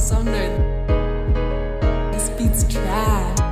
sound Sumner. This beat's trash.